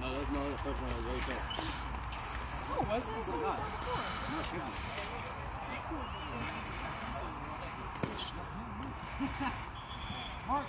No, that's not the first one was right there. Oh, was it? not. Mark.